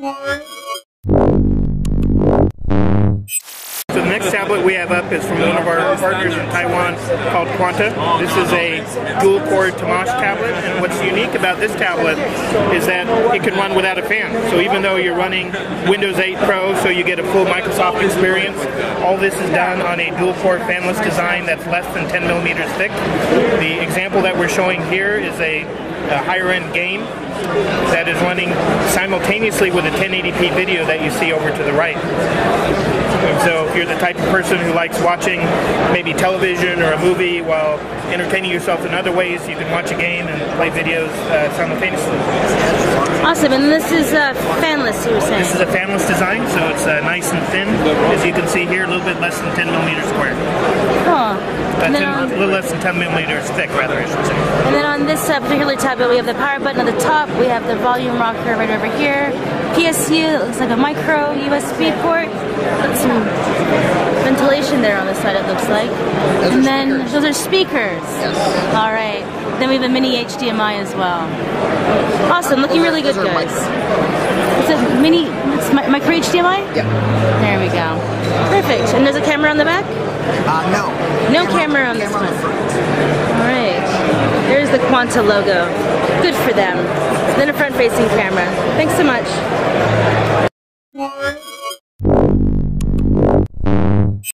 So tablet we have up is from one of our partners in Taiwan called Quanta. This is a dual core Temash tablet and what's unique about this tablet is that it can run without a fan. So even though you're running Windows 8 Pro so you get a full Microsoft experience, all this is done on a dual core fanless design that's less than 10 millimeters thick. The example that we're showing here is a, a higher end game that is running simultaneously with a 1080p video that you see over to the right. And so if you're the type of person who likes watching maybe television or a movie while entertaining yourself in other ways, you can watch a game and play videos uh, simultaneously. Awesome, and this is uh, fanless, you were saying? This is a fanless design, so it's uh, nice and thin. As you can see here, a little bit less than 10 millimeters square. Huh. Uh, And then 10 on, a little less than 10 millimeters thick, rather, I should say. and then on this uh, particular tablet, we have the power button at the top. We have the volume rocker right over here. PSU that looks like a micro USB port. Some ventilation there on the side. It looks like. and then those are speakers. All right. Then we have a mini HDMI as well. Awesome, looking really good, guys. It's a mini it's mi- micro HDMI. Yeah. There we go. Perfect. And there's a camera on the back. Uh, no. No camera on this camera one. All right. There's the Quanta logo. Good for them. Then a front-facing camera. Thanks so much.